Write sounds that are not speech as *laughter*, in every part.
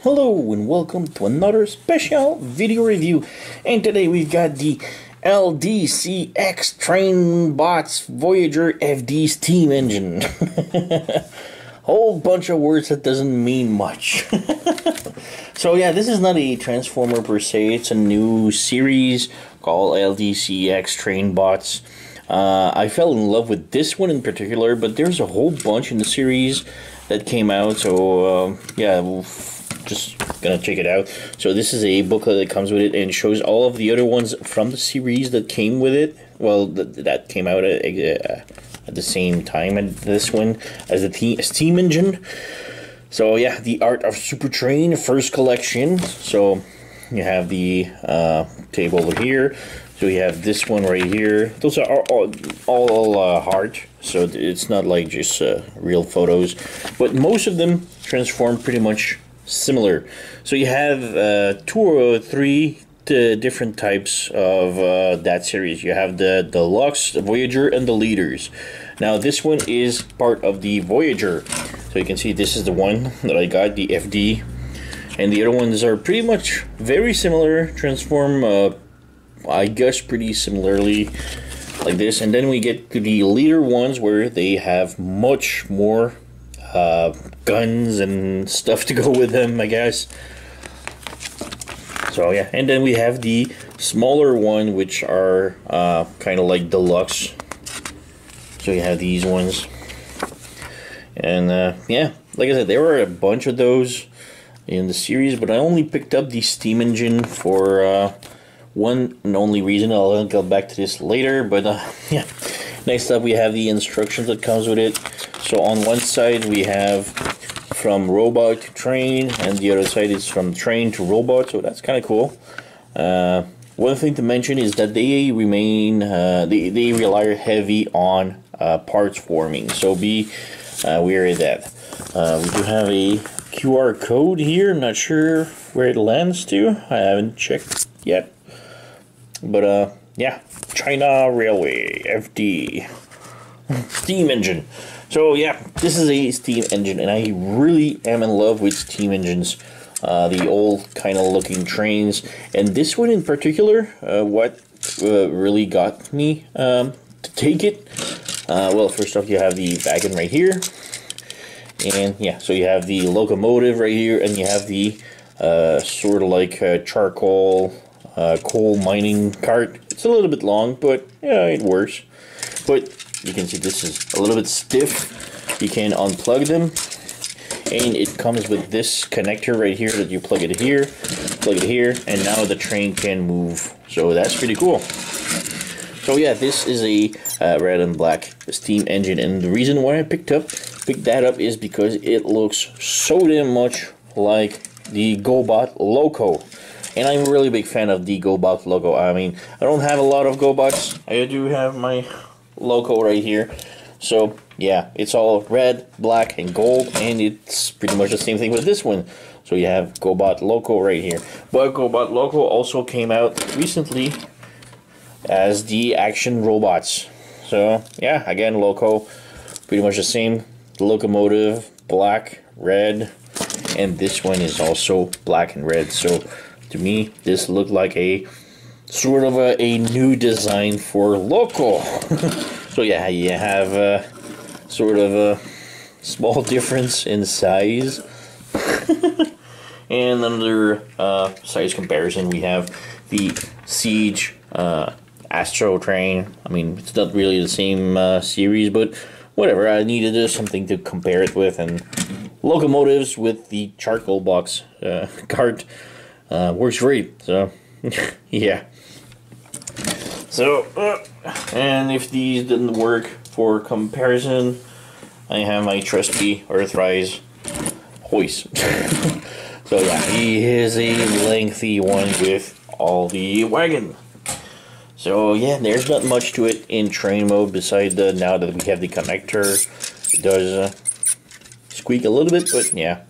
Hello and welcome to another special video review and today we've got the LDCX Train Bots Voyager FD steam engine. *laughs* Whole bunch of words that doesn't mean much. *laughs* so yeah, this is not a transformer per se, it's a new series called LDCX Train Bots. Uh, I fell in love with this one in particular, but there's a whole bunch in the series that came out. So uh, yeah, we'll just gonna check it out. So this is a booklet that comes with it and shows all of the other ones from the series that came with it. Well, th that came out at, uh, at the same time as this one as the steam engine. So yeah, the Art of Super Train first collection. So you have the uh, table over here. So we have this one right here. Those are all, all uh, hard, so it's not like just uh, real photos. But most of them transform pretty much similar. So you have uh, two or three different types of uh, that series. You have the Deluxe, the Voyager, and the Leaders. Now this one is part of the Voyager. So you can see this is the one that I got, the FD. And the other ones are pretty much very similar, transform uh, I guess pretty similarly like this. And then we get to the leader ones where they have much more uh, guns and stuff to go with them, I guess. So yeah, and then we have the smaller one, which are uh, kind of like deluxe. So you have these ones. And uh, yeah, like I said, there were a bunch of those in the series, but I only picked up the steam engine for uh, one and only reason. I'll go back to this later, but uh, *laughs* yeah. Next up, we have the instructions that comes with it. So on one side, we have from robot to train, and the other side is from train to robot. So that's kind of cool. Uh, one thing to mention is that they remain uh, they they rely heavy on uh, parts forming. So be uh, aware of that. Uh, we do have a QR code here. Not sure where it lands to. I haven't checked yet. But uh, yeah, China Railway FD steam engine. So yeah, this is a steam engine, and I really am in love with steam engines. Uh, the old kind of looking trains, and this one in particular, uh, what uh, really got me um, to take it. Uh, well, first off, you have the wagon right here, and yeah, so you have the locomotive right here, and you have the uh, sort of like charcoal uh, coal mining cart. It's a little bit long, but yeah, it works. But you can see this is a little bit stiff. You can unplug them, and it comes with this connector right here that you plug it here, plug it here, and now the train can move. So that's pretty cool. So yeah, this is a uh, red and black steam engine, and the reason why I picked up picked that up is because it looks so damn much like the GoBot Loco. And I'm really big fan of the GoBot Loco. I mean, I don't have a lot of GoBots. I do have my Loco right here. So, yeah, it's all red, black, and gold. And it's pretty much the same thing with this one. So you have GoBot Loco right here. But GoBot Loco also came out recently as the Action Robots. So, yeah, again, Loco, pretty much the same. locomotive, black, red, and this one is also black and red. So, to me, this looked like a sort of a, a new design for Loco. *laughs* so yeah, you have a, sort of a small *laughs* difference in size. *laughs* and under uh, size comparison, we have the Siege uh, Astro Train. I mean, it's not really the same uh, series, but whatever. I needed something to compare it with, and locomotives with the charcoal box uh, cart uh, works great. So, *laughs* yeah. So, uh, and if these didn't work for comparison, I have my trusty Earthrise hoist. *laughs* so yeah, he is a lengthy one with all the wagon. So yeah, there's not much to it in train mode beside the now that we have the connector. It does uh, squeak a little bit, but yeah.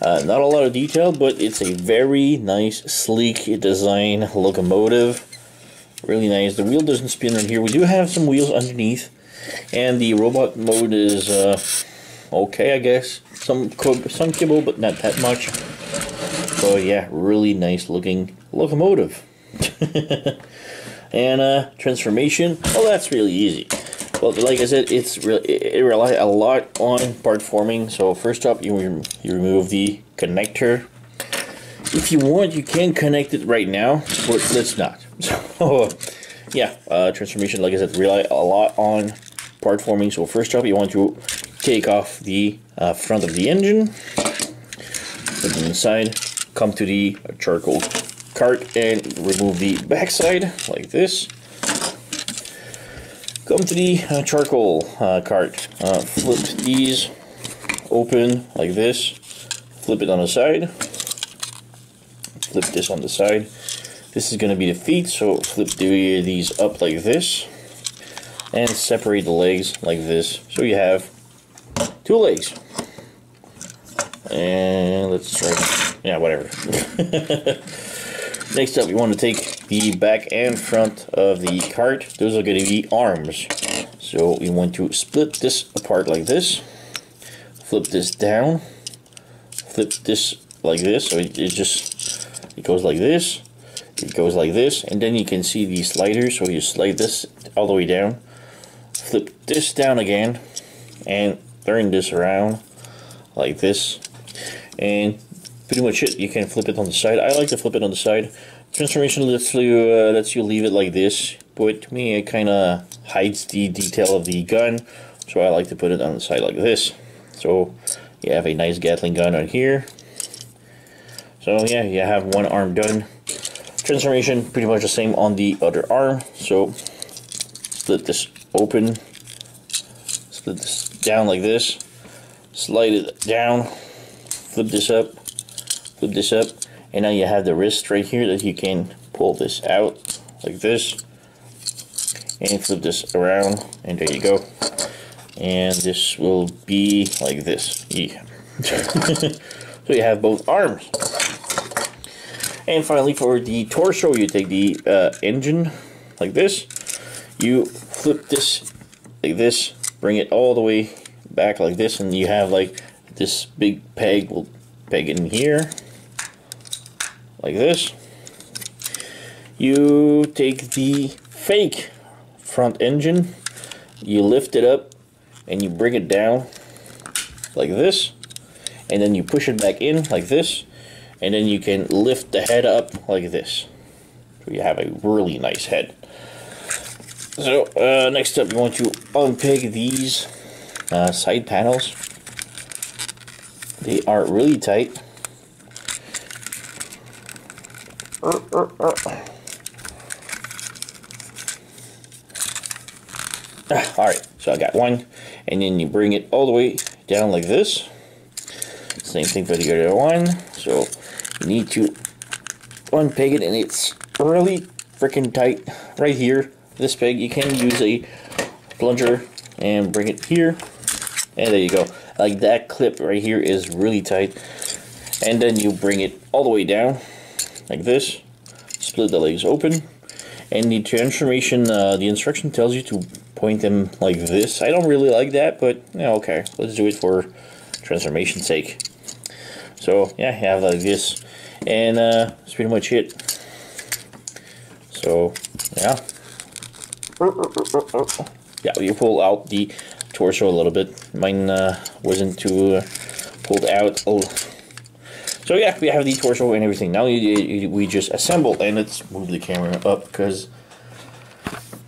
Uh, not a lot of detail, but it's a very nice, sleek design locomotive. Really nice. The wheel doesn't spin on here. We do have some wheels underneath. And the robot mode is uh, okay, I guess. Some some kibble, but not that much. But yeah, really nice looking locomotive. *laughs* and uh, transformation, well, that's really easy. Well, like I said, it's really it, relies a lot on part forming. So first up, you you remove the connector. If you want, you can connect it right now, but let's not. *laughs* So yeah, uh, transformation, like I said, rely a lot on part forming. So first up, you want to take off the uh, front of the engine, put it inside, come to the charcoal cart and remove the backside like this. Come to the uh, charcoal uh, cart, uh, flip these open like this, flip it on the side, flip this on the side. This is going to be the feet, so flip the, these up like this, and separate the legs like this. So you have two legs. And let's try, yeah, whatever. *laughs* Next up, we want to take the back and front of the cart. Those are going to be arms. So we want to split this apart like this. Flip this down. Flip this like this. So it, it just, it goes like this. It goes like this. And then you can see the sliders. So you slide this all the way down. Flip this down again. And turn this around like this. And pretty much it. You can flip it on the side. I like to flip it on the side. Transformation lets you uh, lets you leave it like this, but to me it kind of hides the detail of the gun, so I like to put it on the side like this. So you have a nice Gatling gun on here. So yeah, you have one arm done. Transformation pretty much the same on the other arm. So split this open, split this down like this, slide it down, flip this up, flip this up and now you have the wrist right here that you can pull this out like this and flip this around and there you go. And this will be like this. Yeah. *laughs* so you have both arms. And finally for the torso you take the uh, engine like this. You flip this like this bring it all the way back like this and you have like this big peg will peg in here like this. You take the fake front engine, you lift it up, and you bring it down like this, and then you push it back in like this, and then you can lift the head up like this. So you have a really nice head. So uh, next up, you want to unpeg these uh, side panels. They are really tight. Uh, uh. Alright, so I got one, and then you bring it all the way down like this. Same thing for the other one. So you need to unpeg it, and it's really freaking tight right here. This peg, you can use a plunger and bring it here, and there you go. Like that clip right here is really tight. And then you bring it all the way down like this. Split the legs open. And the transformation, uh, the instruction tells you to point them like this. I don't really like that, but yeah, okay. Let's do it for transformation's sake. So yeah, you have like this. And uh, that's pretty much it. So, yeah. Yeah, you pull out the torso a little bit. Mine uh, wasn't too uh, pulled out. Oh, so yeah, we have the torso and everything. Now we just assemble, and let's move the camera up because,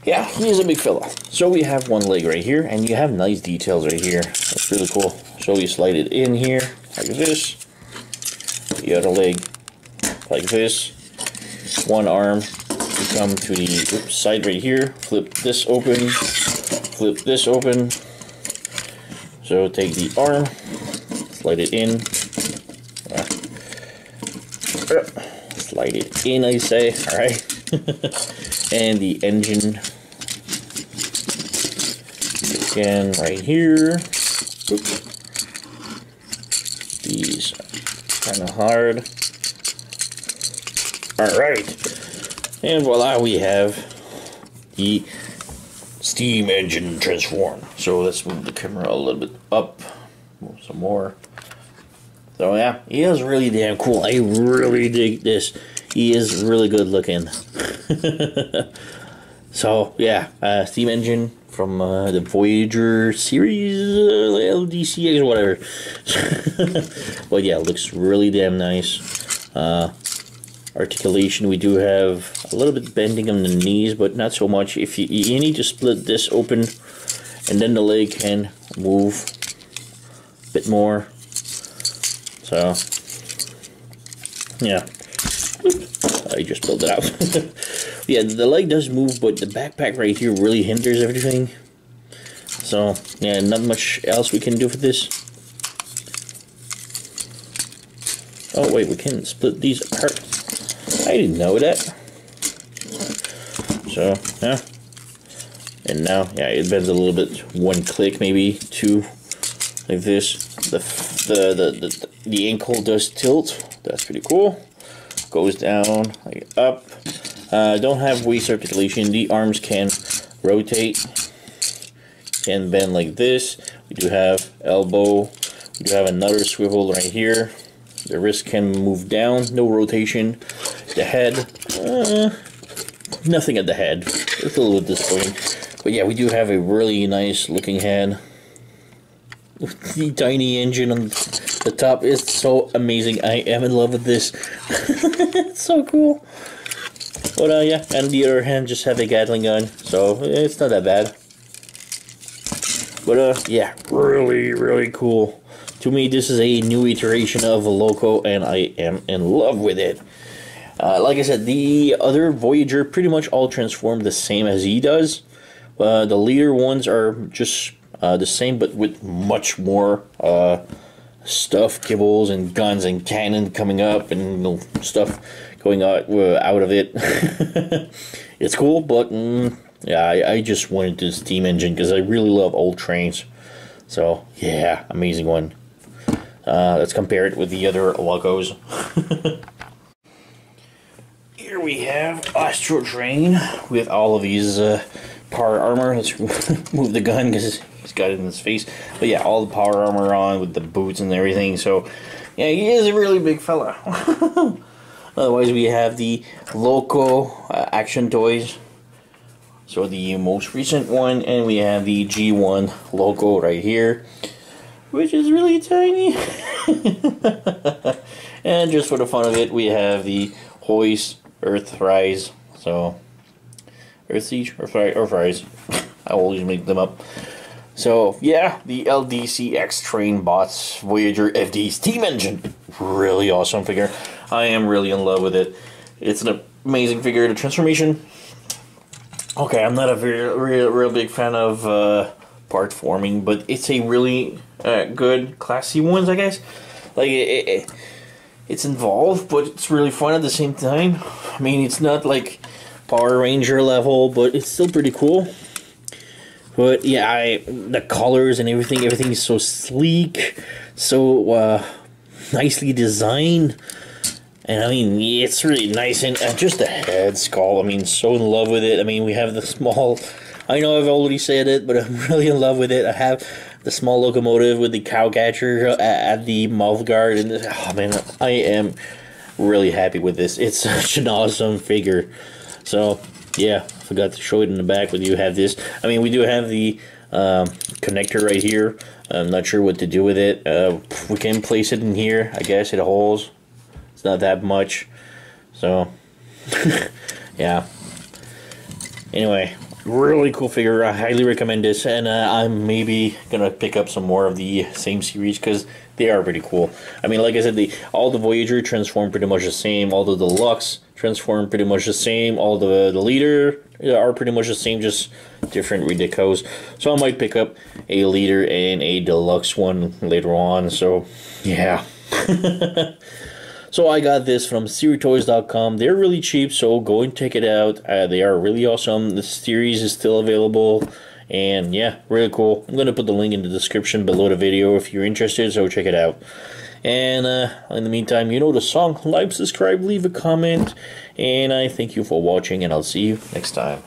yeah, he is a big fella. So we have one leg right here, and you have nice details right here. That's really cool. So you slide it in here like this. The other leg like this. One arm. You come to the side right here. Flip this open. Flip this open. So take the arm, slide it in, slide it in, I say, alright. *laughs* and the engine again right here. These kind of hard. Alright. And voila, we have the steam engine transform. So let's move the camera a little bit up. Move some more. So yeah, he is really damn cool. I really dig this. He is really good looking. *laughs* so yeah, uh, steam engine from uh, the Voyager series, uh, LDCX or whatever. *laughs* but yeah, looks really damn nice. Uh, articulation, we do have a little bit bending on the knees, but not so much. If you, you need to split this open, and then the leg can move a bit more. So, yeah. Uh, I just built it out. *laughs* yeah, the leg does move, but the backpack right here really hinders everything. So, yeah, not much else we can do for this. Oh, wait, we can split these apart. I didn't know that. So, yeah. And now, yeah, it bends a little bit. One click, maybe two, like this. The the the the, the ankle does tilt. That's pretty cool. Goes down, like up. Uh, don't have waist articulation. The arms can rotate, can bend like this. We do have elbow. We do have another swivel right here. The wrist can move down, no rotation. The head, uh, nothing at the head. It's a little bit disappointing. But yeah, we do have a really nice looking head. *laughs* The tiny engine on the top is so amazing. I am in love with this. *laughs* it's so cool. But uh, yeah, and the other hand just have a Gatling gun, so it's not that bad. But uh, yeah, really, really cool. To me, this is a new iteration of Loco, and I am in love with it. Uh, like I said, the other Voyager pretty much all transform the same as he does. Uh, the leader ones are just uh, the same, but with much more uh, stuff, kibbles and guns and cannon coming up and you know, stuff going out uh, out of it. *laughs* it's cool, but mm, yeah, I, I, just wanted this steam engine because I really love old trains. So yeah, amazing one. Uh, let's compare it with the other Locos. *laughs* Here we have Astro Train with all of these uh, power armor. Let's *laughs* move the gun because he's got it in his face. But yeah, all the power armor on with the boots and everything. So yeah, he is a really big fella. *laughs* Otherwise, we have the Loco uh, action toys. So the most recent one, and we have the G1 Loco right here, which is really tiny. *laughs* and just for the fun of it, we have the Hoist Earthrise. So, Earth Siege or Earthrise. I always make them up. So, yeah, the LDCX Train Bots Voyager FD Steam Engine. Really awesome figure. I am really in love with it. It's an amazing figure. The transformation. Okay, I'm not a very real, real big fan of uh, part forming, but it's a really uh, good classy ones, I guess. Like it, it, it's involved, but it's really fun at the same time. I mean, it's not like Power Ranger level, but it's still pretty cool. But yeah, I, the colors and everything, everything is so sleek, so uh, nicely designed. And I mean, it's really nice. And uh, just the head skull, I mean, so in love with it. I mean, we have the small, I know I've already said it, but *laughs* I'm really in love with it. I have the small locomotive with the cow catcher at the mouth guard. And oh man, I am really happy with this. It's *laughs* such an awesome figure. So, yeah, forgot to show it in the back, but you have this. I mean, we do have the um, connector right here. I'm not sure what to do with it. Uh, we can place it in here, I guess. It holds. It's not that much. So, *laughs* yeah. Anyway, really cool figure. I highly recommend this, and uh, I'm maybe gonna pick up some more of the same series because they are pretty cool. I mean, like I said, the all the Voyager transform pretty much the same. All the Deluxe transform pretty much the same. All the the Leader are pretty much the same, just different redecos. So I might pick up a Leader and a Deluxe one later on. So yeah. *laughs* So I got this from SirToys.com. They're really cheap, so go and check it out. Uh, they are really awesome. The series is still available. And yeah, really cool. I'm going to put the link in the description below the video if you're interested, so check it out. And uh, in the meantime, you know the song. Like, subscribe, leave a comment. And I thank you for watching, and I'll see you next time.